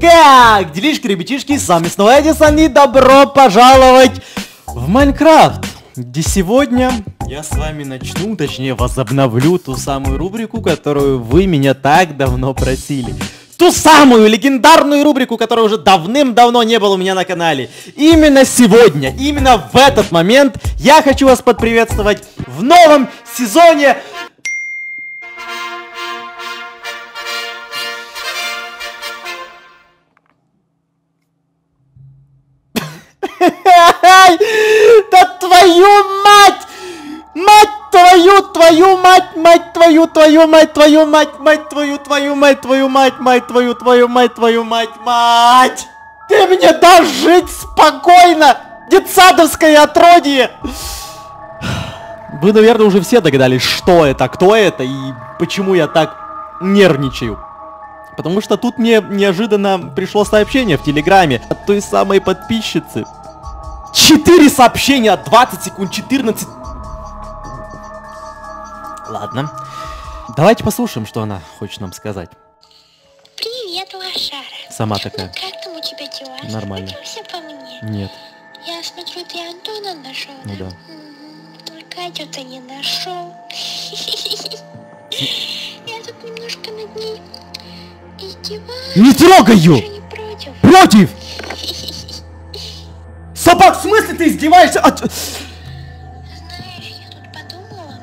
Как? Делишки, ребятишки, с вами снова Эдисон и добро пожаловать в Майнкрафт, где сегодня я с вами начну, точнее возобновлю ту самую рубрику, которую вы меня так давно просили. Ту самую легендарную рубрику, которая уже давным-давно не было у меня на канале. Именно сегодня, именно в этот момент я хочу вас подприветствовать в новом сезоне Да твою мать! Мать твою, твою мать, мать твою, твою мать, твою мать, мать твою, твою мать, твою мать, мать твою, твою мать, твою мать, мать! Ты мне дашь жить спокойно! Детсадовское отродье! Вы, наверное, уже все догадались, что это, кто это и почему я так нервничаю. Потому что тут мне неожиданно пришло сообщение в Телеграме от той самой подписчицы. 4 сообщения, 20 секунд, 14. Ладно. Давайте послушаем, что она хочет нам сказать. Привет, лошара. Сама такая. Ну, как там у тебя дела? Нормально. Соскучился по мне? Нет. Я смотрю, ты Антона нашел, Ну да. Катю ты не нашел. Я тут немножко над ней издеваюсь. Не трогай ее! против? Против! Собак, в смысле ты издеваешься? От- Знаешь, я тут подумала,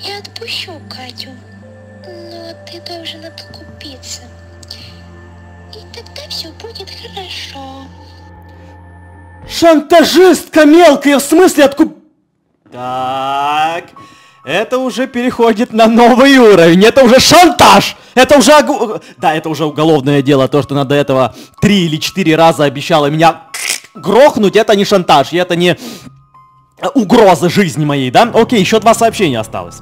я отпущу Катю, но ты должен откупиться. И тогда все будет хорошо. Шантажистка мелкая, в смысле откуп... Так, это уже переходит на новый уровень, это уже шантаж! Это уже... огу- Да, это уже уголовное дело, то, что она до этого три или четыре раза обещала меня грохнуть, это не шантаж, и это не угроза жизни моей, да? Окей, еще два сообщения осталось.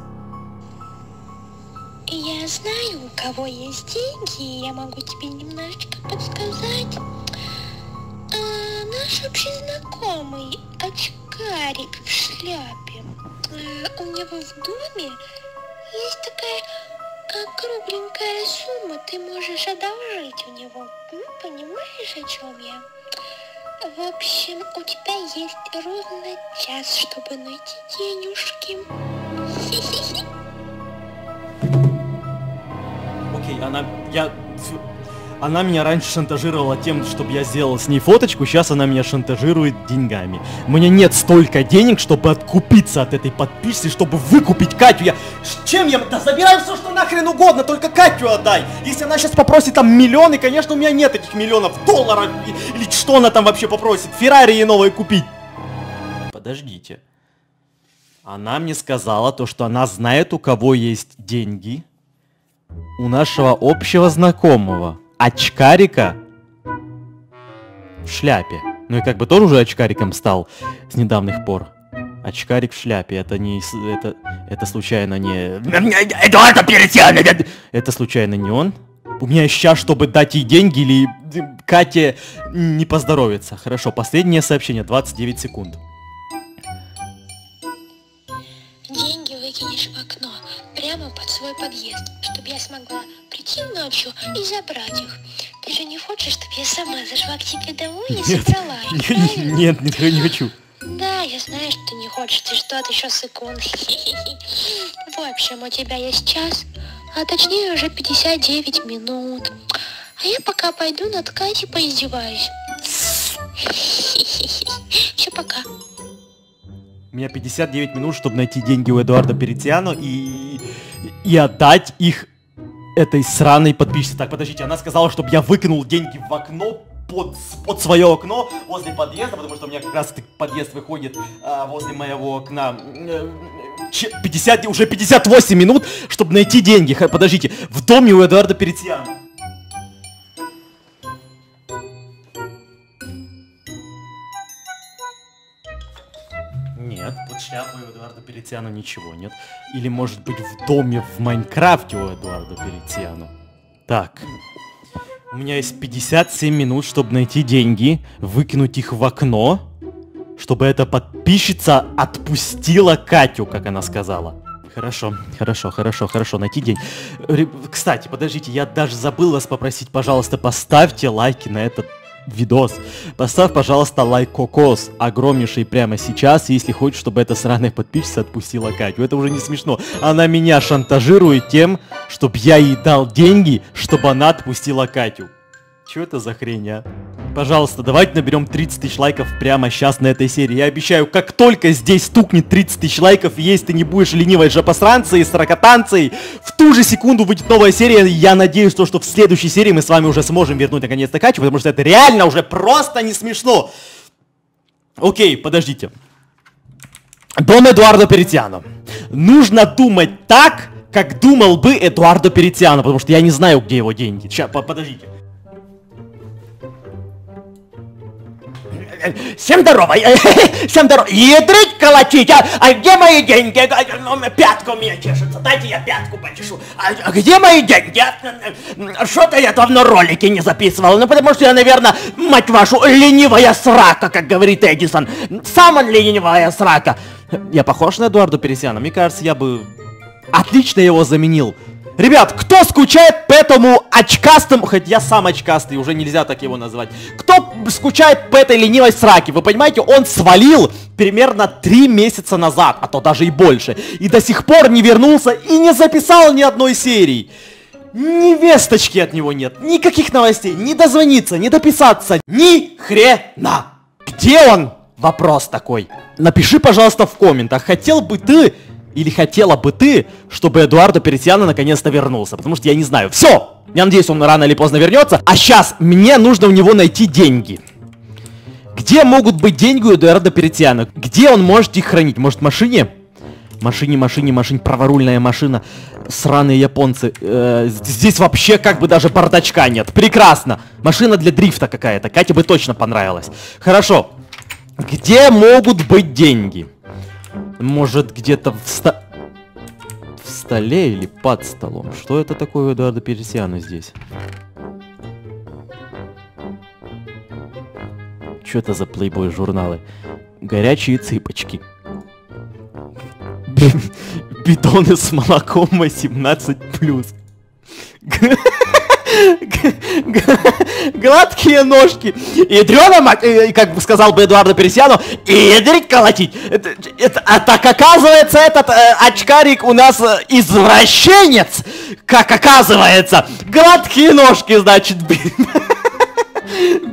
Я знаю, у кого есть деньги, я могу тебе немножечко подсказать. А, наш общий знакомый, очкарик в шляпе. Э, у него в доме есть такая а, кругленькая сумма, ты можешь одолжить у него. М, Понимаешь, о чем я? В общем, у тебя есть ровно час, чтобы найти денежки. Окей, она... Я... Она меня раньше шантажировала тем, чтобы я сделал с ней фоточку, сейчас она меня шантажирует деньгами. У меня нет столько денег, чтобы откупиться от этой подписки, чтобы выкупить Катю. Я... Чем я... Да забирай все, что нахрен угодно, только Катю отдай. Если она сейчас попросит там миллионы, конечно, у меня нет этих миллионов долларов. Или что она там вообще попросит? Феррари ей новое купить. Подождите. Она мне сказала то, что она знает, у кого есть деньги, у нашего общего знакомого, очкарика в шляпе. Ну и как бы тоже уже очкариком стал с недавних пор. Очкарик в шляпе, это не... Это, это случайно не... Эдуарда Пересяна! Это случайно не он? У меня есть час, чтобы дать ей деньги или э, Кате не поздоровится. Хорошо, последнее сообщение, 29 секунд. Деньги выкинешь в окно, прямо под свой подъезд, чтобы я смогла прийти ночью и забрать их. Ты же не хочешь, чтобы я сама зашла к тебе домой и Нет, забрала их, не- правильно? нет, не, не хочу. Да, я знаю, что ты не хочешь, ты что, ты еще сыкун. В общем, у тебя есть час, а точнее уже 59 минут. А я пока пойду над Катей поиздеваюсь. Все, пока. У меня 59 минут, чтобы найти деньги у Эдуарда Перетиано и, и отдать их этой сраной подписчице. Так, подождите, она сказала, чтобы я выкинул деньги в окно под, под свое окно возле подъезда, потому что у меня как раз подъезд выходит а, возле моего окна. Э, че- 50, уже 58 минут, чтобы найти деньги. Подождите, в доме у Эдуарда Перетиано. Шляпой у Эдуарда Перетиано ничего нет. Или может быть в доме в Майнкрафте у Эдуарда Перетиано. Так. У меня есть 57 минут, чтобы найти деньги, выкинуть их в окно, чтобы эта подписчица отпустила Катю, как она сказала. Хорошо, хорошо, хорошо, хорошо, найти день. Кстати, подождите, я даже забыл вас попросить, пожалуйста, поставьте лайки на этот видос. Поставь, пожалуйста, лайк кокос огромнейший прямо сейчас, если хочешь, чтобы эта сраная подписчица отпустила Катю. Это уже не смешно. Она меня шантажирует тем, чтобы я ей дал деньги, чтобы она отпустила Катю. Че это за хрень, а? Пожалуйста, давайте наберем 30 тысяч лайков прямо сейчас на этой серии. Я обещаю, как только здесь стукнет 30 тысяч лайков, если ты не будешь ленивой жопосранцей, сорокотанцей, в ту же секунду выйдет новая серия. Я надеюсь, то, что в следующей серии мы с вами уже сможем вернуть наконец-то Катю, потому что это реально уже просто не смешно. Окей, подождите. Дон Эдуардо Перетьяно. Нужно думать так, как думал бы Эдуардо Перетьяно, потому что я не знаю, где его деньги. Сейчас, подождите. Всем здорово, всем здорово. Ядрить колотить, а, а где мои деньги? А, ну, Пятка у меня чешется, дайте я пятку почешу. А, а где мои деньги? А, Что-то я давно ролики не записывал, ну потому что я, наверное, мать вашу, ленивая срака, как говорит Эдисон. Самая ленивая срака. Я похож на Эдуарду Пересяна? Мне кажется, я бы отлично его заменил. Ребят, кто скучает по этому очкастому, хоть я сам очкастый, уже нельзя так его назвать. Кто скучает по этой ленивой сраке? Вы понимаете, он свалил примерно три месяца назад, а то даже и больше. И до сих пор не вернулся и не записал ни одной серии. Ни весточки от него нет, никаких новостей, не дозвониться, не дописаться, ни хрена. Где он? Вопрос такой. Напиши, пожалуйста, в комментах, хотел бы ты или хотела бы ты, чтобы Эдуардо Пересьяно наконец-то вернулся? Потому что я не знаю. Все! Я надеюсь, он рано или поздно вернется. А сейчас мне нужно у него найти деньги. Где могут быть деньги у Эдуарда Перетьяна? Где он может их хранить? Может, в машине? Машине, машине, машине, праворульная машина. Сраные японцы. Э, здесь вообще как бы даже бардачка нет. Прекрасно. Машина для дрифта какая-то. Кате бы точно понравилась. Хорошо. Где могут быть деньги? Может, где-то в ста... В столе или под столом? Что это такое у Эдуарда Пересиана здесь? Что это за плейбой журналы? Горячие цыпочки. Бидоны с молоком 18+. Гладкие ножки. Ядрёна мать, э, как сказал бы Эдуардо Пересьяно, и ядрить колотить. Это, это, а так оказывается, этот э, очкарик у нас э, извращенец. Как оказывается. Гладкие ножки, значит,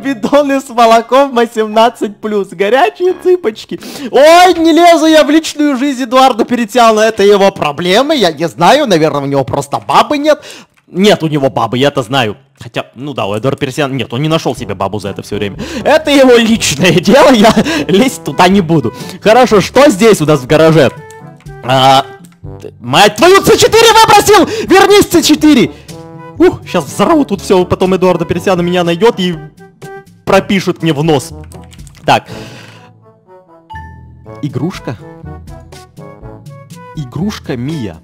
Бидоны с молоком 18+, горячие цыпочки. Ой, не лезу я в личную жизнь Эдуарда Перетяна, это его проблемы, я не знаю, наверное, у него просто бабы нет. Нет у него бабы, я это знаю. Хотя, ну да, у Эдуарда Персиана нет, он не нашел себе бабу за это все время. Это его личное дело, я лезть туда не буду. Хорошо, что здесь у нас в гараже? А, мать твою, С4 выбросил! Вернись, С4! Ух, сейчас взорву тут все, потом Эдуарда Персиана меня найдет и пропишут мне в нос. Так. Игрушка? Игрушка Мия.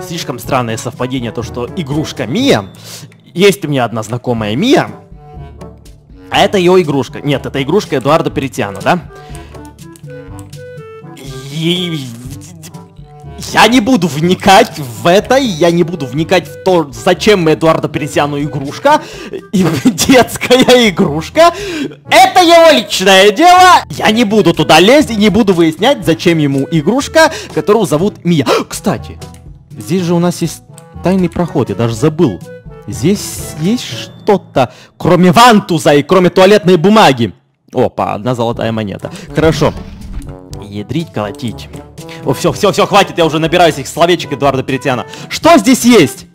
Слишком странное совпадение то, что игрушка Мия. Есть у меня одна знакомая Мия. А это ее игрушка. Нет, это игрушка Эдуарда Перетяна, да? И... Я не буду вникать в это, я не буду вникать в то, зачем Эдуарда Пересяну игрушка, и детская игрушка. Это его личное дело. Я не буду туда лезть и не буду выяснять, зачем ему игрушка, которую зовут Мия. Кстати, Здесь же у нас есть тайный проход, я даже забыл. Здесь есть что-то, кроме вантуза и кроме туалетной бумаги. Опа, одна золотая монета. Хорошо. Ядрить, колотить. О, все, все, все, хватит, я уже набираюсь их словечек Эдуарда Перетяна. Что здесь есть?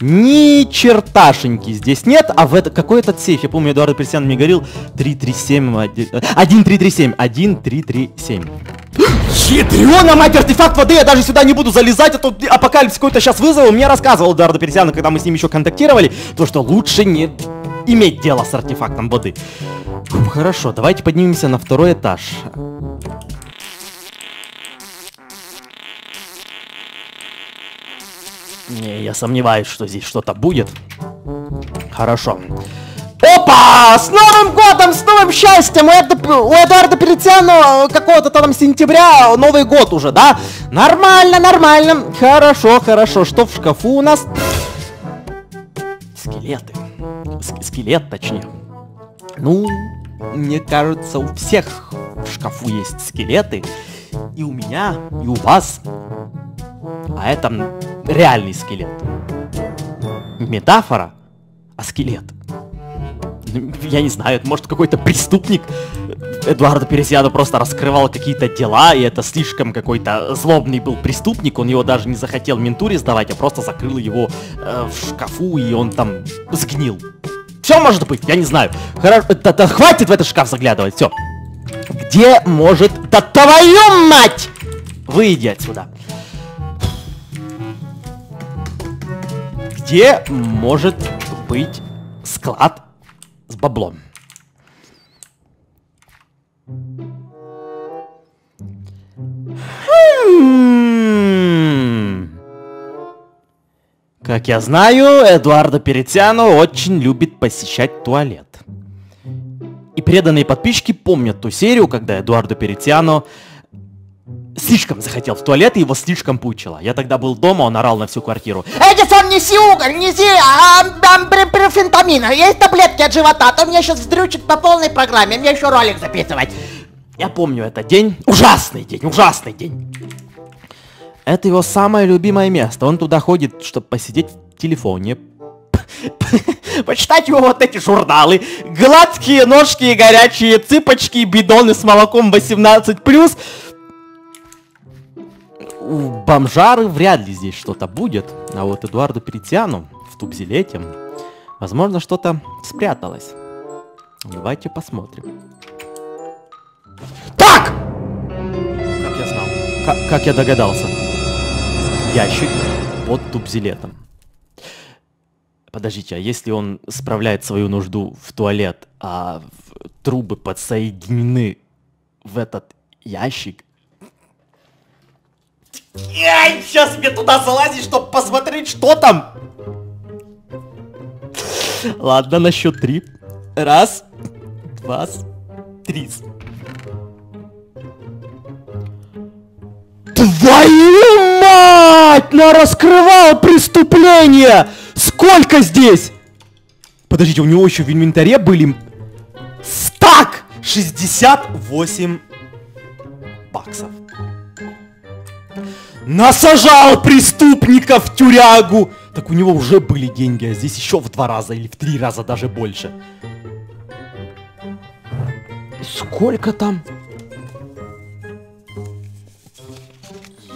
Ни черташеньки здесь нет, а в это какой этот сейф? Я помню, Эдуард Персиан мне говорил 337, 1337, 1337. Ядрёна мать, артефакт воды, я даже сюда не буду залезать, а то апокалипсис какой-то сейчас вызову. Мне рассказывал Эдуард Персиан, когда мы с ним еще контактировали, то что лучше не иметь дело с артефактом воды. Хорошо, давайте поднимемся на второй этаж. Не, я сомневаюсь, что здесь что-то будет. Хорошо. Опа! С Новым годом, с новым счастьем! У, Эд... у Эдуарда Пелетяна какого-то там сентября Новый год уже, да? Нормально, нормально. Хорошо, хорошо. Что в шкафу у нас? Скелеты. С скелет, точнее. Ну, мне кажется, у всех в шкафу есть скелеты. И у меня, и у вас. А это реальный скелет. Метафора, а скелет. Я не знаю, может какой-то преступник Эдуарда Пересиану просто раскрывал какие-то дела, и это слишком какой-то злобный был преступник, он его даже не захотел ментуре сдавать, а просто закрыл его э, в шкафу, и он там сгнил. Все может быть, я не знаю. Хорошо, да, да, хватит в этот шкаф заглядывать, все. Где может... Да твою мать! Выйди отсюда. Где может быть склад с баблом? Хм. Как я знаю, Эдуардо Перетяно очень любит посещать туалет. И преданные подписчики помнят ту серию, когда Эдуардо Перетяно слишком захотел в туалет, и его слишком пучило. Я тогда был дома, он орал на всю квартиру. Эдисон, неси уголь, неси а, а. Есть таблетки от живота, а то меня сейчас вздрючит по полной программе, мне еще ролик записывать. Я помню этот день. Ужасный день, ужасный день. Это его самое любимое место. Он туда ходит, чтобы посидеть в телефоне, почитать его вот эти журналы, гладкие ножки и горячие цыпочки, бидоны с молоком 18+. У бомжары вряд ли здесь что-то будет, а вот Эдуарду Перетяну в Тубзилете, возможно, что-то спряталось. Давайте посмотрим. Так! Как я знал. Как, как я догадался. Ящик под тубзилетом. Подождите, а если он справляет свою нужду в туалет, а трубы подсоединены в этот ящик? Ай, сейчас мне туда залазить, чтобы посмотреть, что там. Ладно, на счет три. Раз, два, три. Твою мать! На раскрывал преступление! Сколько здесь? Подождите, у него еще в инвентаре были... Стак! 68 баксов. Насажал преступников в тюрягу! Так у него уже были деньги, а здесь еще в два раза или в три раза даже больше. Сколько там?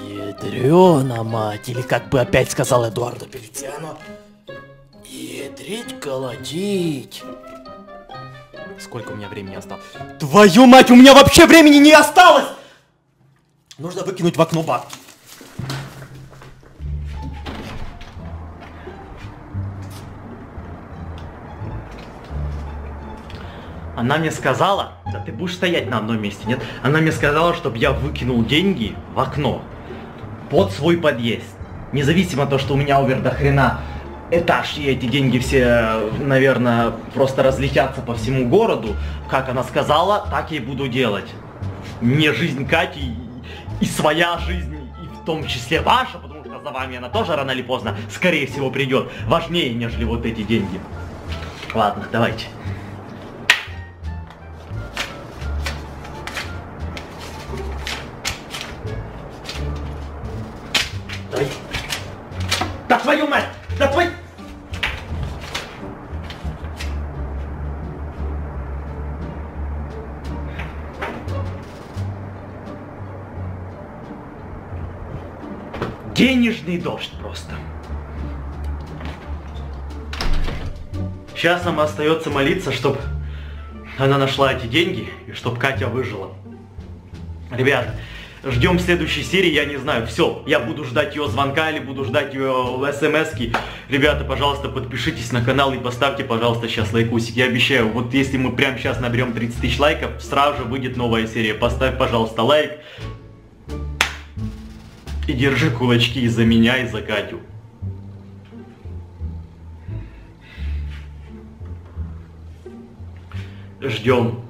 Ядрена мать, или как бы опять сказал Эдуардо Пелетиано, ядрить колотить. Сколько у меня времени осталось? Твою мать, у меня вообще времени не осталось! Нужно выкинуть в окно бабки. Она мне сказала, да ты будешь стоять на одном месте, нет? Она мне сказала, чтобы я выкинул деньги в окно под свой подъезд. Независимо от того, что у меня увер до хрена этаж, и эти деньги все, наверное, просто разлетятся по всему городу. Как она сказала, так и буду делать. Не жизнь Кати и своя жизнь, и в том числе ваша, потому что за вами она тоже рано или поздно, скорее всего, придет. Важнее, нежели вот эти деньги. Ладно, давайте. Твою мать! Да твой... Денежный дождь просто. Сейчас нам остается молиться, чтобы она нашла эти деньги и чтобы Катя выжила. Ребят, Ждем следующей серии, я не знаю, все. Я буду ждать ее звонка или буду ждать ее смс -ки. Ребята, пожалуйста, подпишитесь на канал и поставьте, пожалуйста, сейчас лайкусик. Я обещаю, вот если мы прямо сейчас наберем 30 тысяч лайков, сразу же выйдет новая серия. Поставь, пожалуйста, лайк. И держи кулачки и за меня, и за Катю. Ждем.